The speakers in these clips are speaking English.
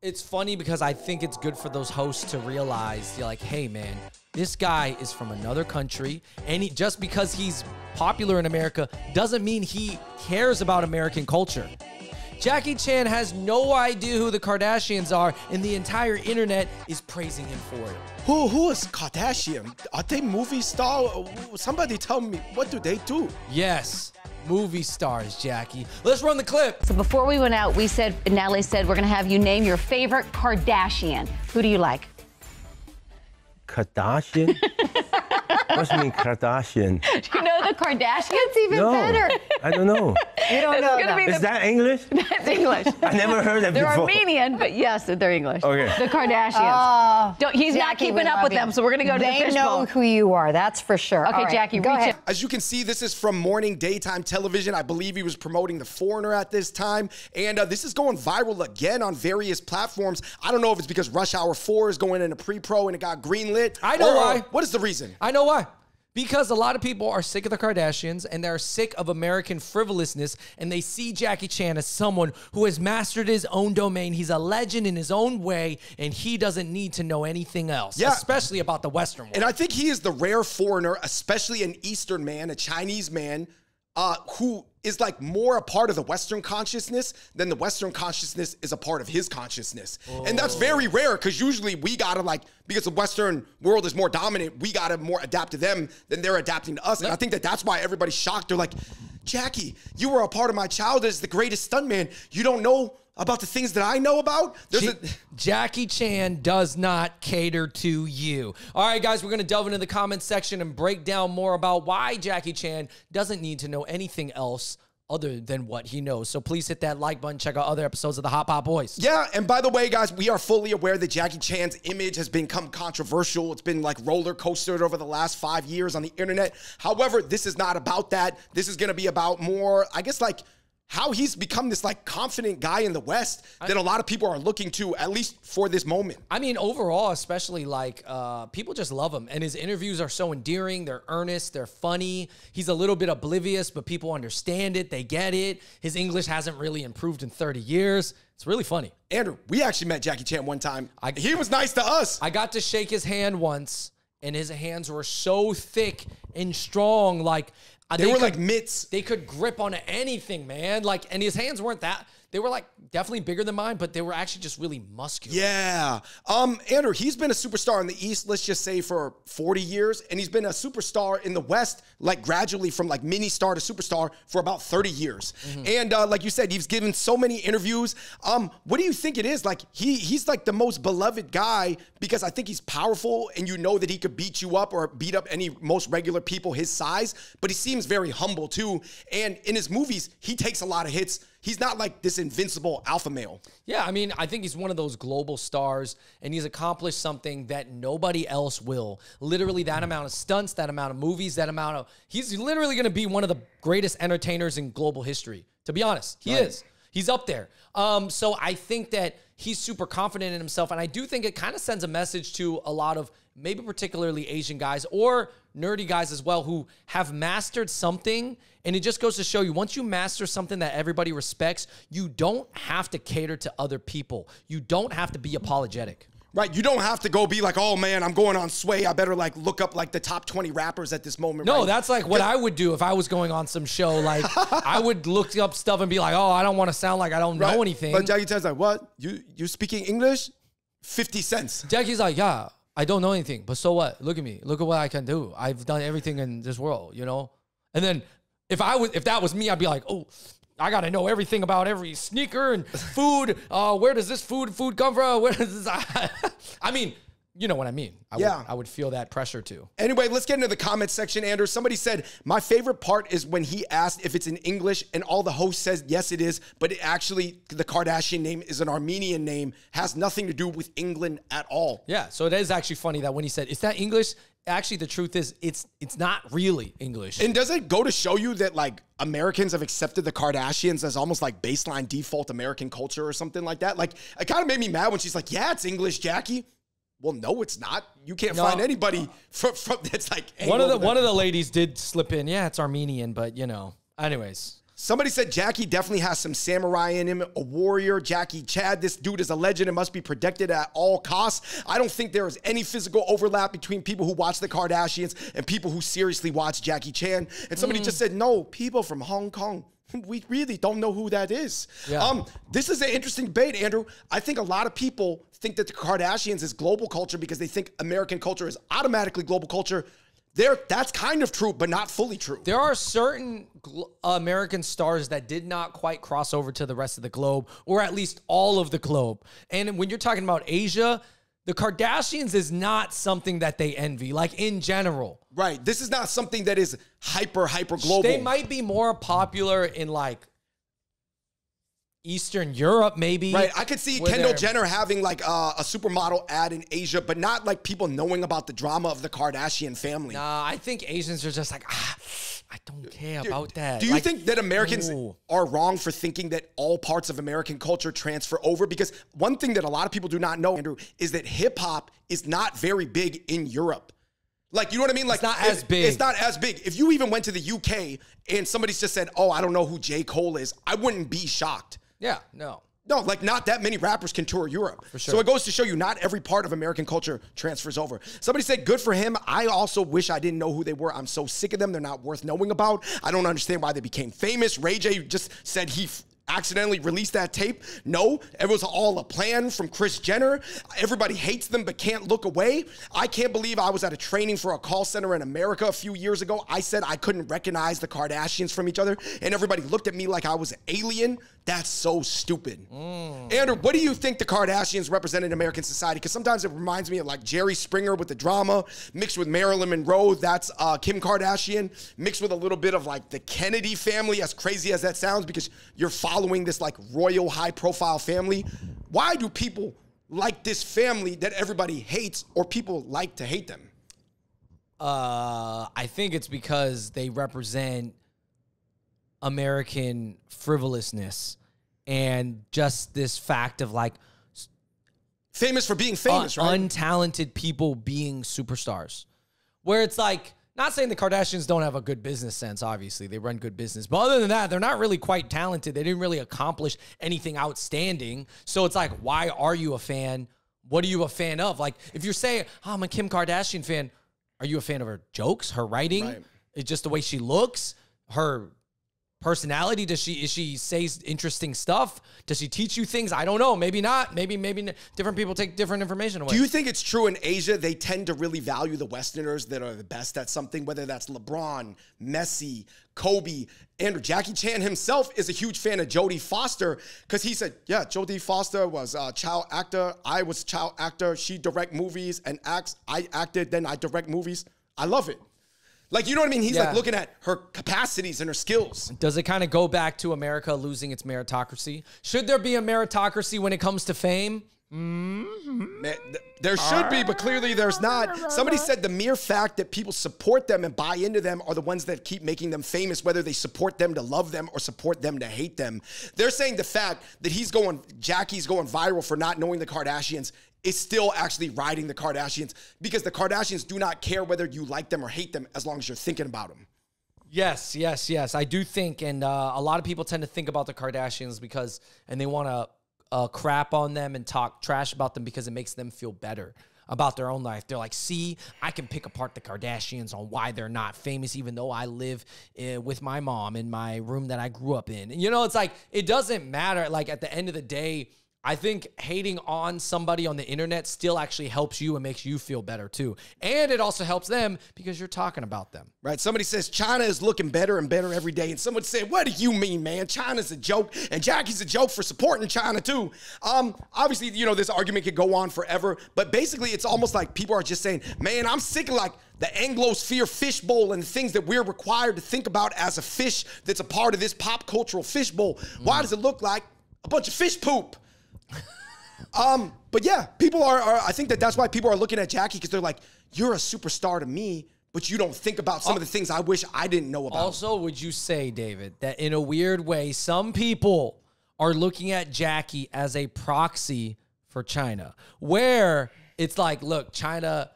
it's funny because I think it's good for those hosts to realize you're like, hey man, this guy is from another country, and he, just because he's popular in America doesn't mean he cares about American culture. Jackie Chan has no idea who the Kardashians are, and the entire internet is praising him for it. Who who is Kardashian? Are they movie star? Somebody tell me what do they do? Yes, movie stars, Jackie. Let's run the clip. So before we went out, we said, Natalie said, we're going to have you name your favorite Kardashian. Who do you like? Kardashian? What's mean Kardashian? Do you know the Kardashians? It's even No, better. I don't know. You don't It's know gonna them. Is that English? That's English. I never heard that They're before. Armenian, but yes, they're English. Okay. The Kardashians. Oh, Don't, he's not keeping up with you. them, so we're going to go to they the know fishbowl. who you are. That's for sure. Okay, All right, Jackie, go reach ahead. it. As you can see, this is from morning daytime television. I believe he was promoting The Foreigner at this time. And uh, this is going viral again on various platforms. I don't know if it's because Rush Hour 4 is going into pre pro and it got greenlit. I know or why. What is the reason? I know why. Because a lot of people are sick of the Kardashians and they're sick of American frivolousness and they see Jackie Chan as someone who has mastered his own domain. He's a legend in his own way and he doesn't need to know anything else, Yeah. especially about the Western world. And I think he is the rare foreigner, especially an Eastern man, a Chinese man, uh, who is like more a part of the Western consciousness than the Western consciousness is a part of his consciousness. And that's oh. very rare because usually we gotta like, because the Western world is more dominant, we gotta more adapt to them than they're adapting to us. And I think that that's why everybody's shocked. They're like, Jackie, you were a part of my childhood as the greatest stuntman. You don't know about the things that I know about? Jackie Chan does not cater to you. All right, guys, we're going to delve into the comments section and break down more about why Jackie Chan doesn't need to know anything else other than what he knows. So please hit that like button. Check out other episodes of the Hot Pot Boys. Yeah, and by the way, guys, we are fully aware that Jackie Chan's image has become controversial. It's been like roller coastered over the last five years on the internet. However, this is not about that. This is going to be about more, I guess, like how he's become this like confident guy in the West that a lot of people are looking to, at least for this moment. I mean, overall, especially like uh, people just love him, and his interviews are so endearing. They're earnest, they're funny. He's a little bit oblivious, but people understand it. They get it. His English hasn't really improved in 30 years. It's really funny. Andrew, we actually met Jackie Chan one time. I- he was nice to us. I got to shake his hand once, and his hands were so thick and strong, like uh, they, were could- like mitts. they could grip on anything, man. Like, and his hands weren't that. They were like definitely bigger than mine, but they were actually just really muscular. Yeah. Um, Andrew, he's been a superstar in the East, let's just say for 40 years, and he's been a superstar in the West, like gradually from like mini star to superstar for about 30 years. And uh, like you said, he's given so many interviews. Um, what do you think it is? Like he he's like the most beloved guy because I think he's powerful and you know that he could beat you up or beat up any most regular people his size, but he seems very humble too. And in his movies, he takes a lot of hits. He's not like this invincible alpha male. Yeah, I mean, I think he's one of those global stars, and he's accomplished something that nobody else will. Literally, that amount of stunts, that amount of movies, that amount of. He's literally going to be one of the greatest entertainers in global history. To be honest, he is. He's up there. Um, so I think that he's super confident in himself, and I do think it kind of sends a message to a lot of maybe particularly Asian guys or nerdy guys as well who have mastered something. And it just goes to show you once you master something that everybody respects, you don't have to cater to other people. You don't have to be apologetic. Right, you don't have to go be like, oh man, I'm going on Sway. I better like look up like the top 20 rappers at this moment. No, right? that's like what I would do if I was going on some show. Like I would look up stuff and be like, "Oh, I don't want to sound like I don't Right? know anything." But Jackie Chan's like, what? You you speaking English? 50 cents. Jackie's like, "Yeah, I don't know anything, but so what? Look at me. Look at what I can do. I've done everything in this world, you know." And then if I was, if that was me, I'd be like, "Oh." I gotta know everything about every sneaker and food. Uh, where does this food food come from? Where does this? I mean, you know what I mean. I Yeah. would, I would feel that pressure too. Anyway, let's get into the comment section, Andrew. Somebody said, My favorite part is when he asked if it's in English, and all the host says, Yes, it is. But it actually, the Kardashian name is an Armenian name, has nothing to do with England at all. Yeah, so it is actually funny that when he said, "Is that English?" Actually, the truth is, it's it's not really English. And does it go to show you that like Americans have accepted the Kardashians as almost like baseline default American culture or something like that? Like it kind of made me mad when she's like, "Yeah, it's English, Jackie." Well, no, it's not. You can't No. find anybody from, from that's like one of the one of the ladies did slip in. Yeah, it's Armenian, but you know. Anyways, Somebody said Jackie definitely has some samurai in him, a warrior. Jackie Chad, this dude is a legend and must be protected at all costs. I don't think there is any physical overlap between people who watch the Kardashians and people who seriously watch Jackie Chan. And somebody mm. just said, no, people from Hong Kong. We really don't know who that is. Yeah. Um, this is an interesting debate, Andrew. I think a lot of people think that the Kardashians is global culture because they think American culture is automatically global culture. There, that's kind of true, but not fully true. There are certain gl- American stars that did not quite cross over to the rest of the globe, or at least all of the globe. And when you're talking about Asia, the Kardashians is not something that they envy, like in general. Right. This is not something that is hyper, hyper global. They might be more popular in like Eastern Europe, maybe. Right. I could see Kendall Jenner having like uh, a supermodel ad in Asia, but not like people knowing about the drama of the Kardashian family. Nah, I think Asians are just like, ah, I don't uh, care about that. Do you Like, think that Americans no. are wrong for thinking that all parts of American culture transfer over? Because one thing that a lot of people do not know, Andrew, is that hip hop is not very big in Europe. Like, you know what I mean? Like, not if- as big. It's not as big. If you even went to the UK and somebody's just said, "Oh, I don't know who J. Cole is," I wouldn't be shocked. Yeah, no. No, like not that many rappers can tour Europe. So it goes to show you not every part of American culture transfers over. Somebody said, good for him. I also wish I didn't know who they were. I'm so sick of them. They're not worth knowing about. I don't understand why they became famous. Ray J just said he f- accidentally released that tape. No, it was all a plan from Kris Jenner. Everybody hates them but can't look away. I can't believe I was at a training for a call center in America a few years ago. I said I couldn't recognize the Kardashians from each other, and everybody looked at me like I was an alien. That's so stupid. Andrew, what do you think the Kardashians represent in American society? Because sometimes it reminds me of like Jerry Springer with the drama, mixed with Marilyn Monroe. That's uh, Kim Kardashian, mixed with a little bit of like the Kennedy family, as crazy as that sounds, because you're following this like royal, high profile family. Why do people like this family that everybody hates, or people like to hate them? Uh, I think it's because they represent American frivolousness and just this fact of like Famous for being un- famous, right? untalented people being superstars. Where it's like, not saying the Kardashians don't have a good business sense, obviously. They run good business. But other than that, they're not really quite talented. They didn't really accomplish anything outstanding. So it's like, why are you a fan? What are you a fan of? Like, if you're saying, oh, I'm a Kim Kardashian fan, are you a fan of her jokes, her writing? Right. It's just the way she looks, her personality does she is she says interesting stuff does she teach you things i don't know maybe not maybe maybe different people take different information away Do you think it's true in Asia they tend to really value the Westerners that are the best at something, whether that's LeBron, Messi, Kobe, and Jackie Chan himself is a huge fan of Jodie Foster because he said, yeah, Jodie Foster was a child actor. I was a child actor. She direct movies and acts. I acted, then I direct movies. I love it. Like, you know what I mean? He's Yeah. like looking at her capacities and her skills. Does it kind of go back to America losing its meritocracy? Should there be a meritocracy when it comes to fame? Mm-hmm. Man, th- there should be, but clearly there's not. Somebody said the mere fact that people support them and buy into them are the ones that keep making them famous, whether they support them to love them or support them to hate them. They're saying the fact that he's going, Jackie's going viral for not knowing the Kardashians is still actually riding the Kardashians because the Kardashians do not care whether you like them or hate them as long as you're thinking about them. Yes, yes, yes. I do think, and uh, a lot of people tend to think about the Kardashians because, and they want to uh, crap on them and talk trash about them because it makes them feel better about their own life. They're like, see, I can pick apart the Kardashians on why they're not famous, even though I live uh, with my mom in my room that I grew up in. And, you know, it's like, it doesn't matter. Like, at the end of the day, I think hating on somebody on the internet still actually helps you and makes you feel better too. And it also helps them because you're talking about them. Right? Somebody says China is looking better and better every day, and someone said, "What do you mean, man? China's a joke, and Jackie's a joke for supporting China too." Um, obviously, you know this argument could go on forever, but basically, it's almost like people are just saying, "Man, I'm sick of like." The Anglosphere fishbowl and the things that we're required to think about as a fish that's a part of this pop cultural fishbowl. Why does it look like a bunch of fish poop? Um, but yeah, people are, are. I think that that's why people are looking at Jackie because they're like, "You're a superstar to me, but you don't think about some of the things I wish I didn't know about." Also, would you say, David, that in a weird way, some people are looking at Jackie as a proxy for China, where it's like, look, China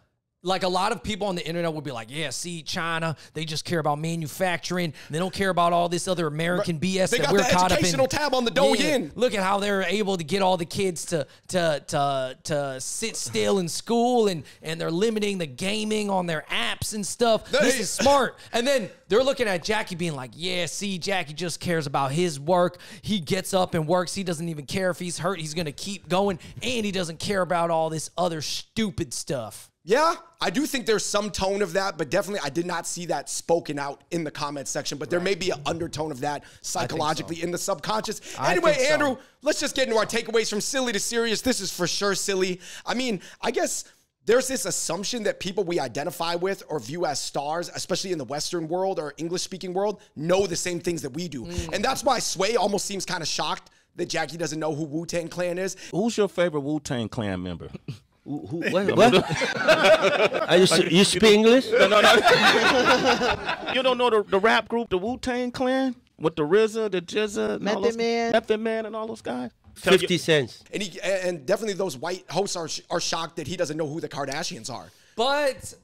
like a lot of people on the internet would be like, yeah, see, China, they just care about manufacturing. They don't care about all this other American BS They that got we're the caught up in. educational tab on the Douyin. look at how they're able to get all the kids to to to to sit still in school and and they're limiting the gaming on their apps and stuff. this is smart. And then they're looking at Jackie being like, yeah, see, Jackie just cares about his work. He gets up and works. He doesn't even care if he's hurt. He's gonna keep going, and he doesn't care about all this other stupid stuff. Yeah, I do think there's some tone of that, but definitely I did not see that spoken out in the comment section. But there may be an undertone of that psychologically in the subconscious. I anyway, so. Andrew, let's just get into our takeaways from silly to serious. This is for sure silly. I mean, I guess there's this assumption that people we identify with or view as stars, especially in the Western world or English speaking world, know the same things that we do. Mm. And that's why Sway almost seems kind of shocked that Jackie doesn't know who Wu Tang Clan is. Who's your favorite Wu Tang Clan member? Who, who, what? what? Are you, s- you speak English? No, no, no. you don't know the, the rap group, the Wu Tang Clan, with the RZA, the GZA, and Method those- Man. Method Man, and all those guys. Tell you- 50 cents. And he and definitely those white hosts are are shocked that he doesn't know who the Kardashians are. But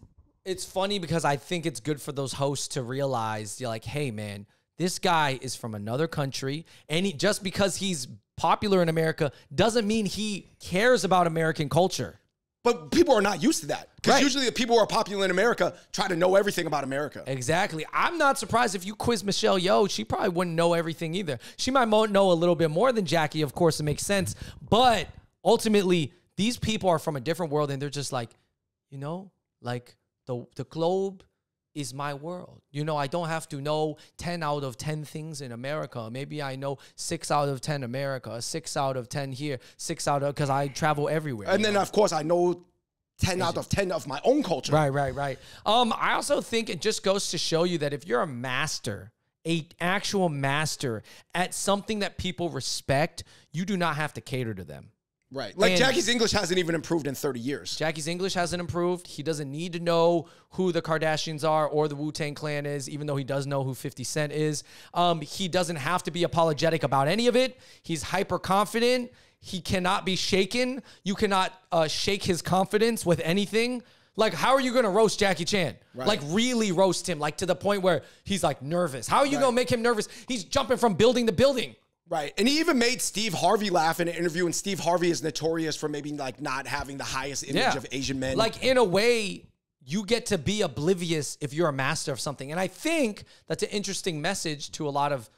it's funny because I think it's good for those hosts to realize you're like, hey man, this guy is from another country, and he, just because he's popular in America doesn't mean he cares about American culture. But people are not used to that because Right. usually the people who are popular in America try to know everything about America. Exactly. I'm not surprised if you quiz Michelle Yeoh, she probably wouldn't know everything either. She might know a little bit more than Jackie, of course, it makes sense. But ultimately, these people are from a different world and they're just like, you know, like the the globe is my world. You know, I don't have to know 10 out of 10 things in America. Maybe I know 6 out of 10 America, 6 out of 10 here, 6 out of cuz I travel everywhere. And then know? of course I know ten out of ten of my own culture. Right, right, right. Um, I also think it just goes to show you that if you're a master, a actual master at something that people respect, you do not have to cater to them. Right. Like And- Jackie's English hasn't even improved in 30 years. Jackie's English hasn't improved. He doesn't need to know who the Kardashians are or the Wu Tang Clan is, even though he does know who 50 Cent is. Um, he doesn't have to be apologetic about any of it. He's hyper confident. He cannot be shaken. You cannot uh, shake his confidence with anything. Like, how are you going to roast Jackie Chan? Like, really roast him, like to the point where he's like nervous. How are you going to make him nervous? He's jumping from building to building. Right. And he even made Steve Harvey laugh in an interview, and Steve Harvey is notorious for maybe like not having the highest image of Asian men. Like in a way, you get to be oblivious if you're a master of something. And I think that's an interesting message to a lot of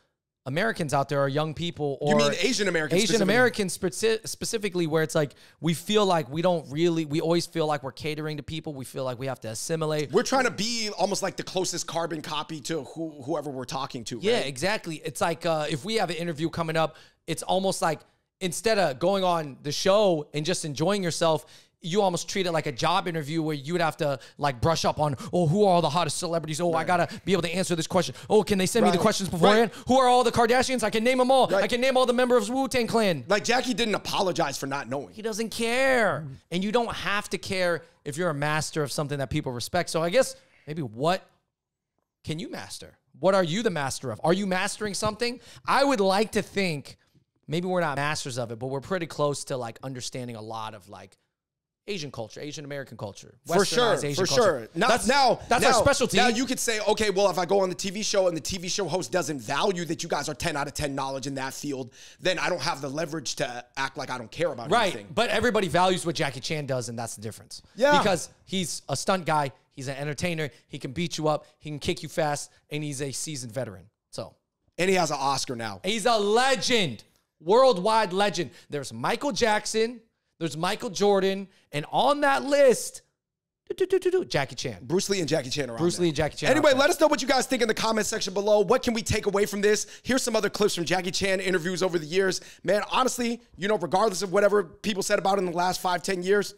Americans out there are young people or You mean Asian Americans Asian specifically? Americans speci- specifically where it's like we feel like we don't really we always feel like we're catering to people. We feel like we have to assimilate. we're trying to be almost like the closest carbon copy to who, whoever we're talking to. Yeah, right? exactly. It's like uh, if we have an interview coming up, it's almost like instead of going on the show and just enjoying yourself, you almost treat it like a job interview where you would have to like brush up on, oh, who are all the hottest celebrities? Oh, I gotta be able to answer this question. Oh, can they send me the Right. questions beforehand? Who are all the Kardashians? I can name them all. Right. I can name all the members of Wu Tang Clan. Like Jackie didn't apologize for not knowing. He doesn't care. And you don't have to care if you're a master of something that people respect. So I guess maybe what can you master? What are you the master of? Are you mastering something? I would like to think maybe we're not masters of it, but we're pretty close to like understanding a lot of like Asian culture, Asian American culture, For sure, Asian for culture. sure. Now, that's now that's now, our specialty. Now you could say, okay, well, if I go on the TV show and the TV show host doesn't value that you guys are 10 out of 10 knowledge in that field, then I don't have the leverage to act like I don't care about Right. anything. But everybody values what Jackie Chan does, and that's the difference. Yeah. Because he's a stunt guy, he's an entertainer, he can beat you up, he can kick you fast, and he's a seasoned veteran. So And he has an Oscar now. he's a legend, worldwide legend. There's Michael Jackson, there's Michael Jordan, and on that list, do-do-do-do-do, Jackie Chan. Bruce Lee and Jackie Chan are on Bruce. Lee and Jackie Chan. Anyway, let us know what you guys think in the comment section below. What can we take away from this? Here's some other clips from Jackie Chan interviews over the years. Man, honestly, you know, regardless of whatever people said about him in the last five, ten years,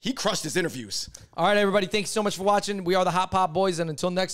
he crushed his interviews. All right, everybody, thanks so much for watching. We are the Hot Pot Boys, and until next